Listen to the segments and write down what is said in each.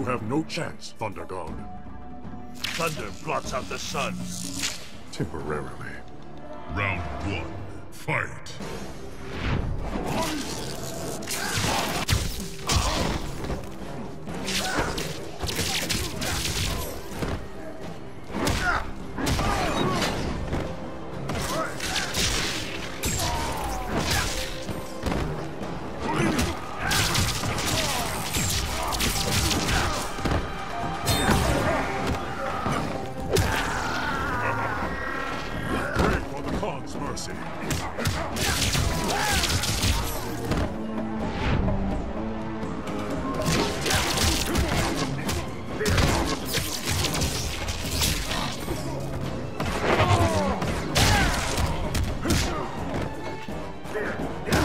You have no chance, Thunder God. Thunder blots out the sun. Temporarily. Round one, fight. Yeah.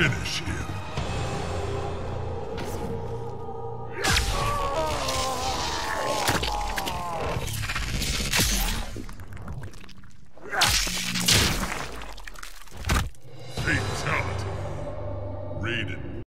finish created.